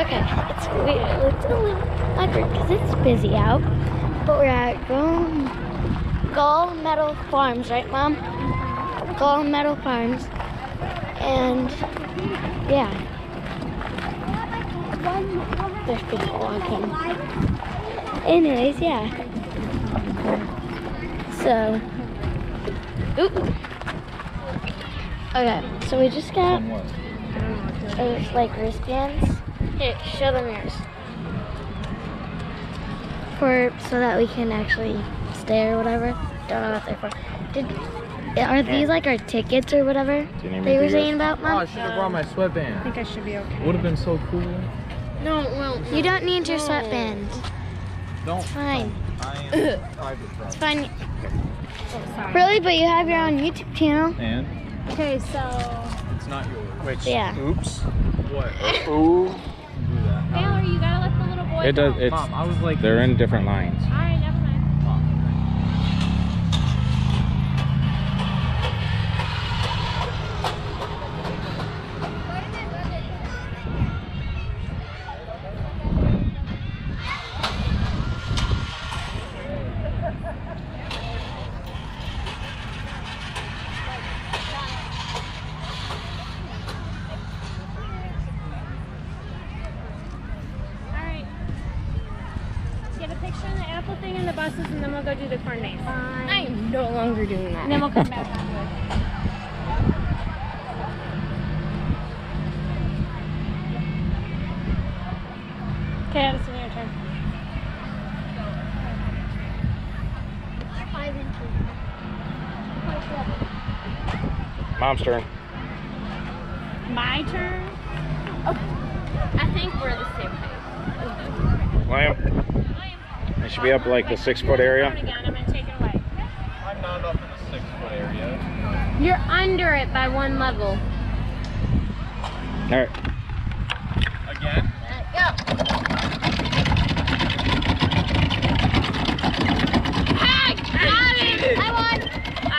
Okay, it's weird. It's a little awkward because it's busy out. But we're at Gull, Gull Meadows Farms, right, Mom? Gull Meadows Farms. And yeah, there's people walking. Anyways, yeah. So, oop. Okay, so we just got those like wristbands. Here, show them yours. For so that we can actually stay or whatever. Don't know what they're for. Did are these like our tickets or whatever Do you need me they were saying yours? about, Oh, I should have brought my sweatband. I think I should be okay. Would have been so cool. No, well, You don't need your sweatband. Don't. It's fine. I am It's fine. oh. Really, but you have your own YouTube channel. And Okay, so it's not yours. Which, Yeah. oops. What? Ooh. Do that. Valerie, you gotta let the little boy It does, go. it's, Mom, I was like. they're in different lines. All right, never mind. Mom. All right. Get a picture of the apple thing and the buses, and then we'll go do the corn maze. I am no longer doing that. And then we'll come back afterwards. Okay, Addison, your turn. Mom's turn. My turn. Oh, I think we're the same height. William, it should be up like the six foot area. I'm gonna take it away. I'm not up in the six foot area. You're under it by one level. All right. Again? Go.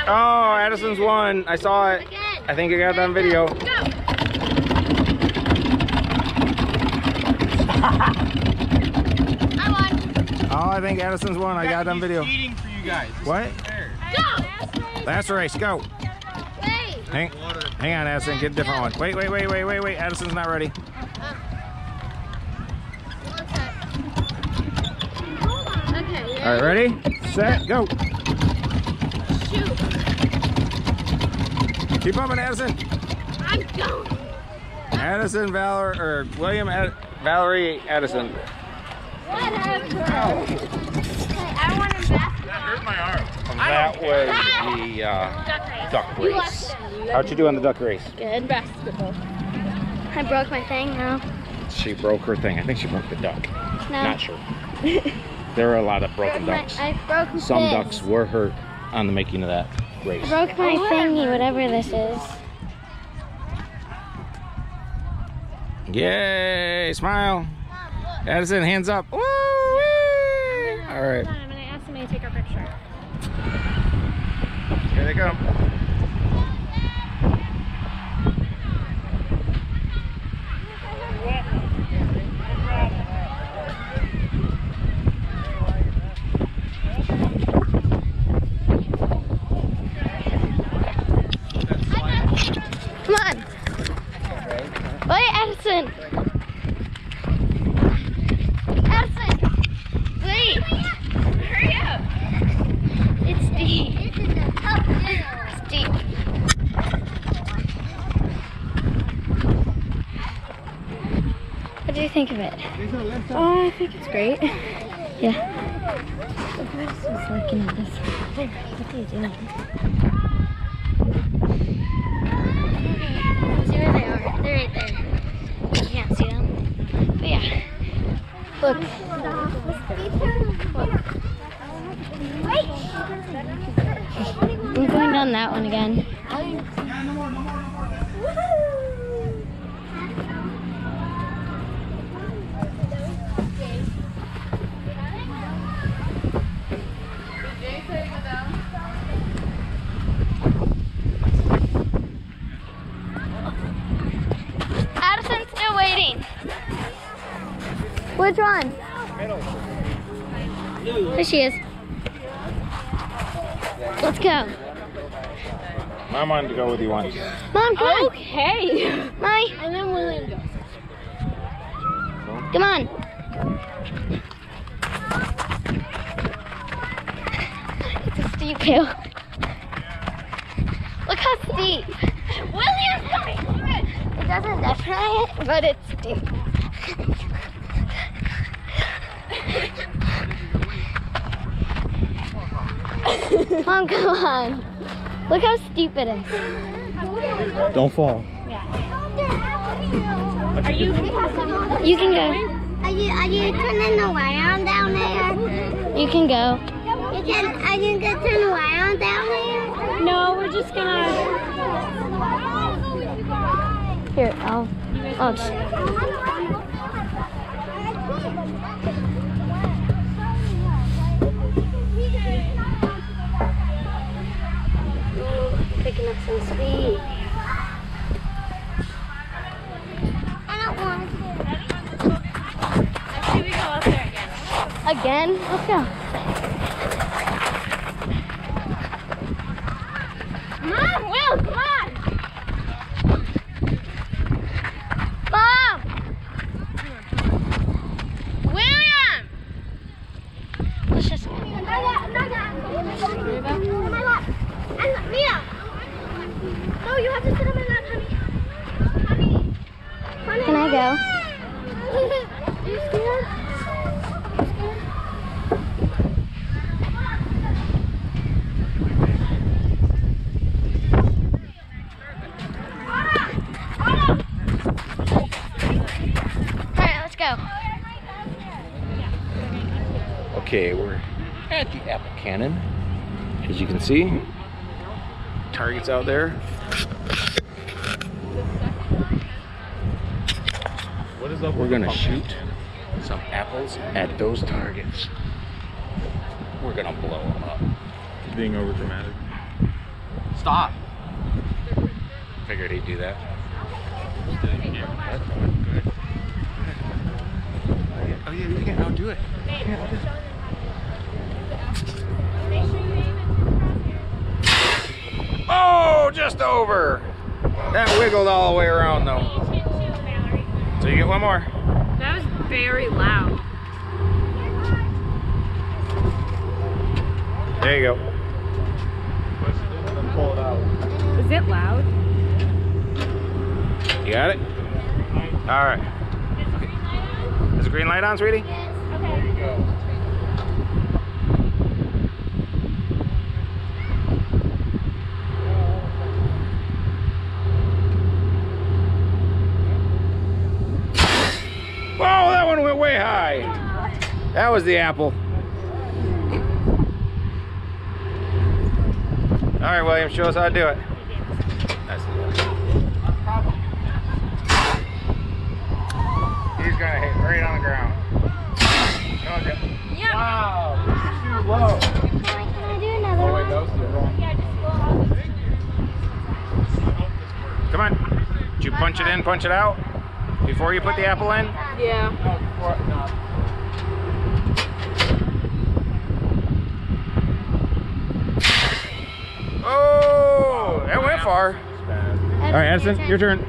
Oh, Addison's won. I saw it. I think I got it on video. Oh, I think Addison's won. I got it on video. Eating for you guys. This What? isn't. Last race, go. Wait. Hang, hang on, Addison. Get a different one. Wait, wait, wait, wait, wait, wait. Addison's not ready. Okay. All right, ready, set, go. Shoot. Keep up, Addison. I'm going. Addison, Valor, or William, Ad, Valerie, Addison. Whatever. I want him back. That hurt my arm. That was the uh, duck You race. lost How'd you do on the duck race? Good. Basketball. I broke my thing now. She broke her thing. I think she broke the duck. No. Not sure. there are a lot of broken Broke ducks. I broke Some this. ducks were hurt on the making of that race. I broke my thingy, whatever this is. Yay! Smile. Addison, hands up. Woo! All right, on, I'm gonna ask somebody to take our picture. here they come. Come on. Wait, Addison. Addison. Wait. Hurry up. It's deep. It's deep. What do you think of it? Oh, I think it's great. Yeah. Is looking at this. What are you doing? See where they are. They're right there. You can't see them. But yeah. Look. I'm going down that one again. Which one? There she is. Let's go. Mom wanted to go with you once. Mom, come on. Okay. My, And then William goes. come on. It's a steep hill. Look how steep. William's coming. It doesn't definitely, but it's steep. Mom, come on. Look how steep it is. Don't fall. Are you? You can go. Are you are you turning around down there? You can go. You can are you gonna turn around down there? No, we're just gonna. Here, I'll. I'll Picking up some speed. I don't want Should we go up there again? Again? Let's go. Come on, Will, come on. Mom! William! Let's just. to. My lap. And Mia. No, you have to sit on my lap, honey. Honey. Can I go? Are you scared? Alright, let's go. Okay, we're at the apple cannon. As you can see, targets out there. What is up We're gonna the shoot some apples at those targets. We're gonna blow them up. pumpkin being over dramatic? Stop. Figured he'd do that. Oh yeah, you can outdo it. Oh, just over. That wiggled all the way around though. So you get one more. That was very loud. There you go. Pull it out. Is it loud? You got it? All right. Is the green light on, sweetie? Whoa, that one went high. That was the apple. All right, William, show us how to do it. He's gonna hit right on the ground. Wow, too low. Can I do another Oh, wait, that was the wrong. Come on. Did you punch it in, punch it out before you put the apple in? Yeah. No, before, no. Oh, that far. It's bad. All right, Addison, your turn.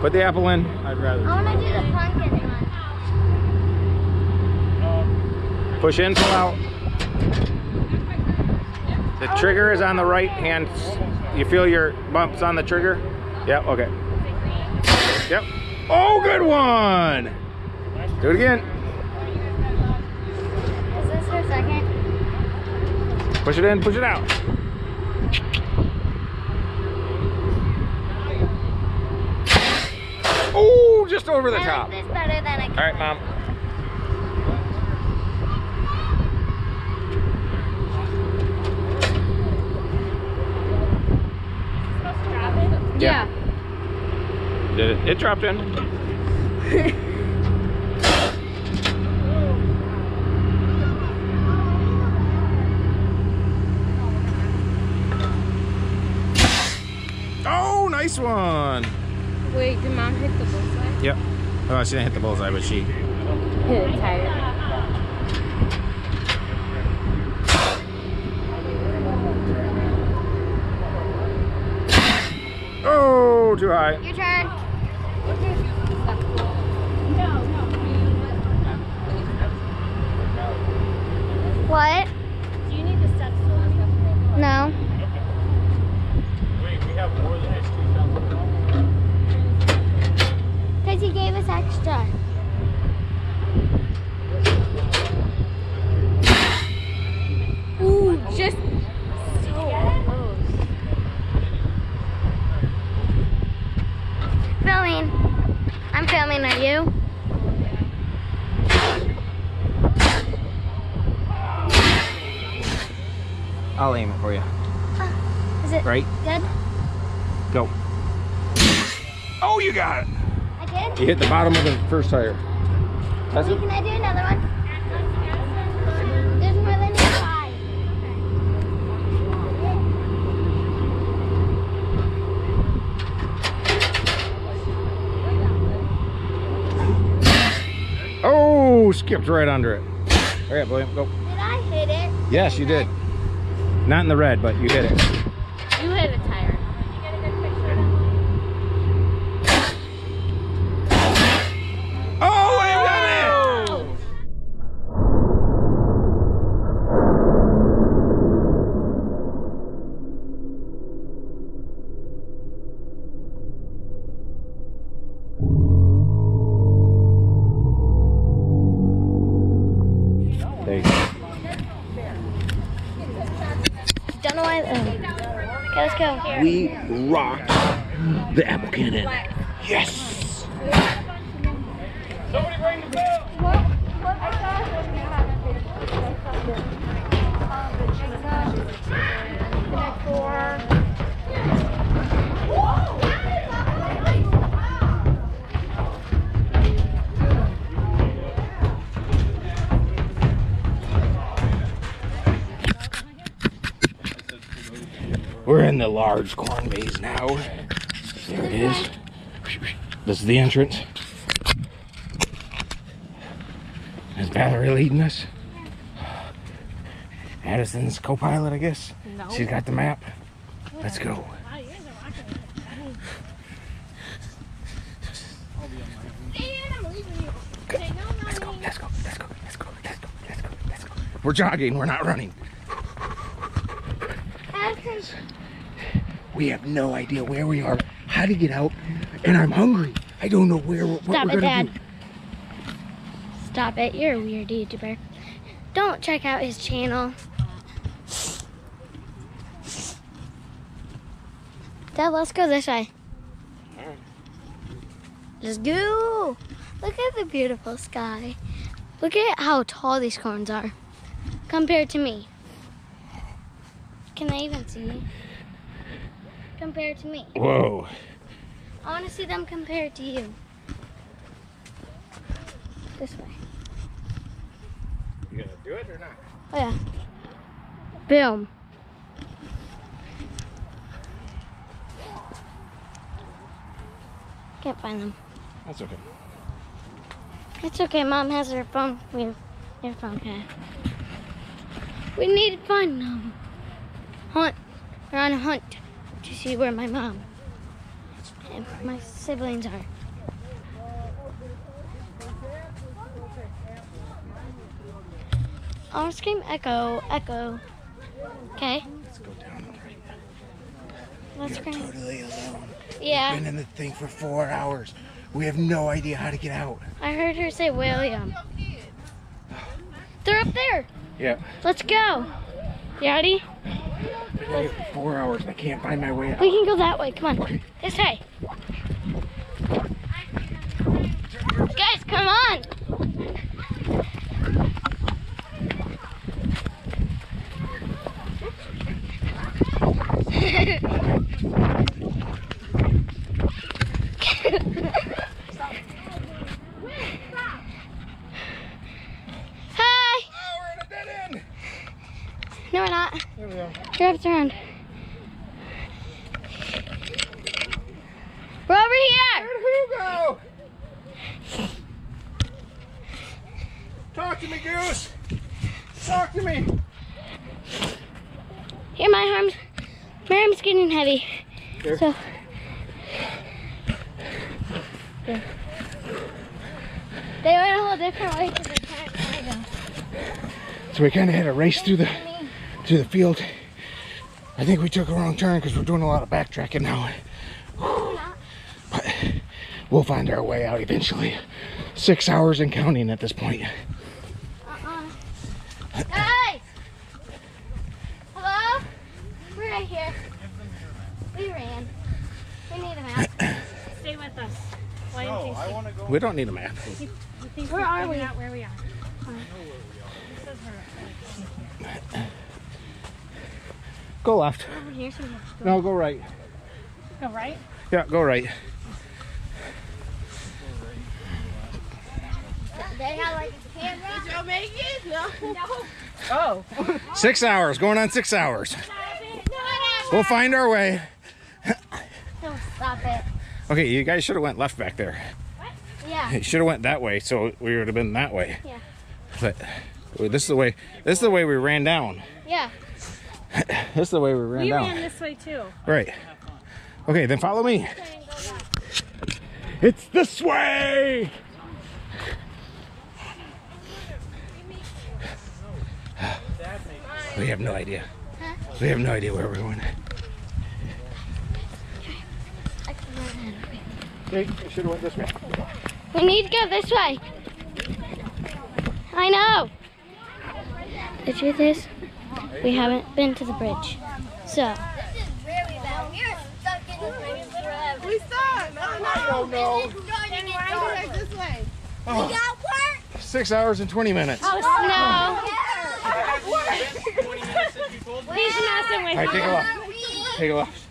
Put the apple in. I'd rather. I want to do the pumpkin one. Push in, pull out. The trigger is on the right hand. You feel your bumps on the trigger? Yep, okay. Yep. Oh, good one. Do it again. Is this her second? Push it in, push it out. Oh, just over the I top. like this better than I All right, mom. Yeah. Did it? It dropped in. oh, nice one. Wait, did mom hit the bullseye? Yep. Well, she didn't hit the bullseye, but she hit a tire. Oh, too high. Your turn. What? Do you need the steps to No. next time. You hit the bottom of the first tire. That's it. can I do another one? There's more than five. Oh, skipped right under it. All right, William, go. Did I hit it? Yes, you did. Not in the red, but you hit it. rock the apple cannon. Yes! Somebody bring the bell! in the large corn maze now. There it is. This is the entrance. Is Valerie leading us? Addison's co-pilot, I guess. No. She's got the map. Let's go. Let's go, let's go, let's go, let's go, let's go, let's go. We're jogging, we're not running. We have no idea where we are, how to get out, and I'm hungry. I don't know where what Stop we're it, gonna Dad. do. Stop it. You're a weird YouTuber. Don't check out his channel. Dad, let's go this way. Let's go. Look at the beautiful sky. Look at how tall these corns are compared to me. Can I even see? Compared to me. Whoa. I want to see them compared to you. This way. You gonna do it or not? Oh yeah. Boom. Can't find them. That's okay. It's okay. Mom has her phone. We have your phone. Okay. We need to find them. Hunt. We're on a hunt to see where my mom and my siblings are. I want to scream echo, echo. Okay. Let's go down the. Let's You're scream. totally alone. Yeah. Been in the thing for four hours. We have no idea how to get out. I heard her say William. They're up there. Yeah. Let's go. You ready? For four hours. I can't find my way out. We can go that way. Come on. This way. Guys, come on. Hi. Oh, we're in a dead end. No, we're not. There go. You're around. We're over here. Where'd who go? Talk to me, Goose. Talk to me. Here, my arms. My arm's getting heavy. Here. So. Yeah. They went a whole different way to the turn. So we kind of had a race through the through the field. I think we took a wrong turn because we're doing a lot of backtracking now. But we'll find our way out eventually. Six hours and counting at this point. Uh-uh. Guys! Hello? We're right here. We ran. We need a map. Stay with us. Why do you want to go. We don't need a map. You think Where are we? out where we are? This is her. Go left. Over here, so we have to go. No, go right. Go right. Yeah, go right. They have like a camera. Did y'all make it? No. Oh. Six hours, going on six hours. We'll find our way. No, stop it. Okay, you guys should have went left back there. Yeah. You should have went that way, so we would have been that way. Yeah. But this is the way. This is the way we ran down. Yeah. This is the way we ran We down. ran this way too. Right. Okay, then follow me. It's this way. We have no idea. We have no idea where we're going. Okay, we should have went this way. We need to go this way. I know. The truth is, we haven't been to the bridge. So. This is really bad. We're stuck in this bridge forever. We stuck. No, no. I don't know. Then why is it this way? Oh, got work. six hours and 20 minutes. Oh, snow. He's messing with All right, take a you. left. Take a left.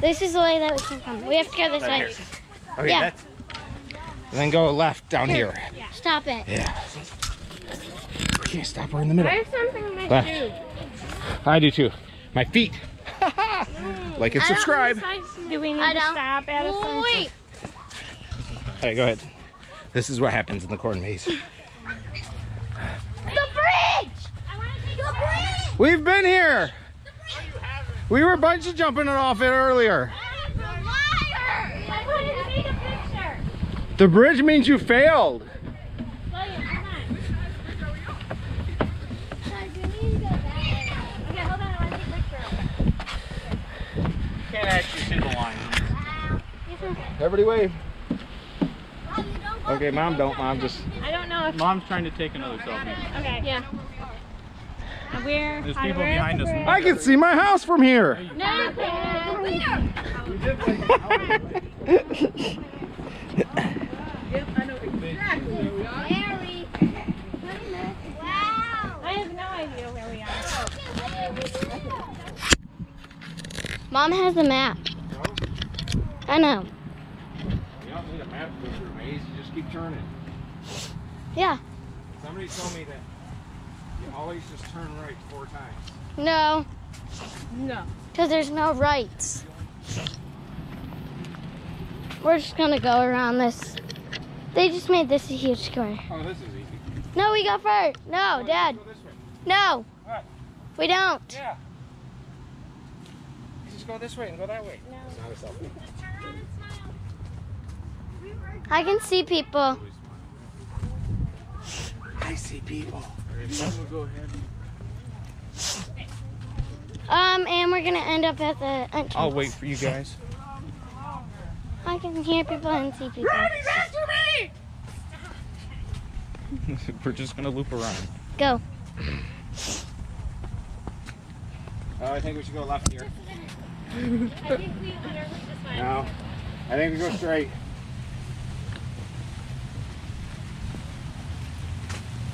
This is the way that we can come. We have to go this Right way. here. Okay, Yeah. that's. And then go left down here. Stop it. Yeah. We can't stop her in the middle. I have something in my Left. shoe. I do too. My feet. like and subscribe. Do we need to stop at a sunset? Wait. Hey, go ahead. This is what happens in the corn maze. The bridge. The bridge. We've been here. We were bungee jumping it off it earlier. I wanted to take a picture. The bridge means you failed. William, come on. Okay, hold on. I want to take a picture. Can't actually see the line. Everybody wave. Okay, mom don't. Mom just. I don't know if. Mom's trying to take another selfie. Okay. Yeah. Where? There's people where is behind us. I can see my house from here. No, you can't. I have no idea where we are. Mom has a map. I know. You don't need a map to go through maze. You just keep turning. Yeah. Somebody told me that you always just turn right four times. No, No. because there's no rights. We're just gonna go around this. They just made this a huge square. Oh, this is easy. No, we go first. No, Dad. Go this way. No. What? We don't. Yeah. Just go this way and go that way. No. It's not a selfie. I can see people. I see people. Um, and we're gonna end up at the entrance. I'll wait for you guys. I can hear people and see people. We're just gonna loop around. Go. Oh, I think we should go left here. I think we literally just went. No. I think we go straight.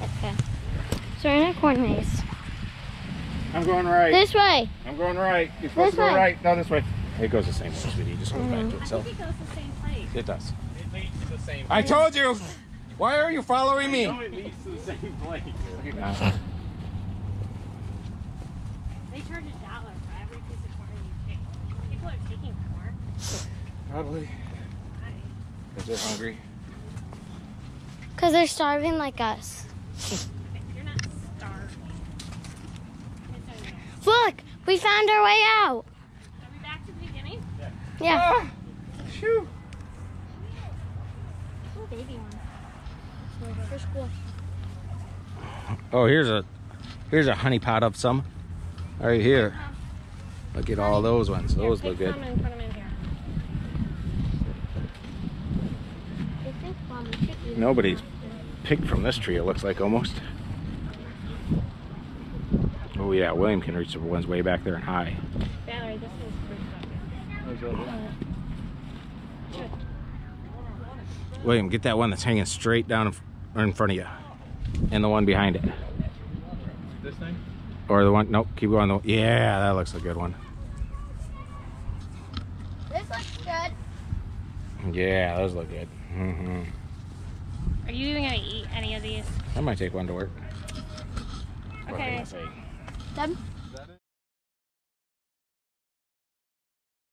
Okay. So we're in a corn maze. I'm going right. This way. I'm going right. You're supposed This to go way. right. No, this way. It goes the same way, sweetie. It just goes back to mm. I itself. think it goes the same place. It does. It leads to the same I told you. Why are you following me? No, it leads to the same place. No. They charge a dollar for every piece of corn you take. Taking corn. Probably. Because they're hungry. Because they're starving like us. You're not starving. It's. Look, we found our way out. Are we back to the beginning? Yeah. Ah, Shoo. Baby one. For school. Oh, here's a here's a honey pot of some. Right here. Look at all those ones. Those Here, look good. some and put 'em in here. I think Mom should use Nobody's picked from this tree, it looks like almost. Oh yeah, William can reach the ones way back there and high. Valerie, this is fruit bucket. William, get that one that's hanging straight down in in front of you. And the one behind it. This thing? Or the one, nope, keep going. The, yeah, that looks a good one. This looks good. Yeah, those look good. hmm Are you even gonna eat any of these? I might take one to work. What am I Okay. Done?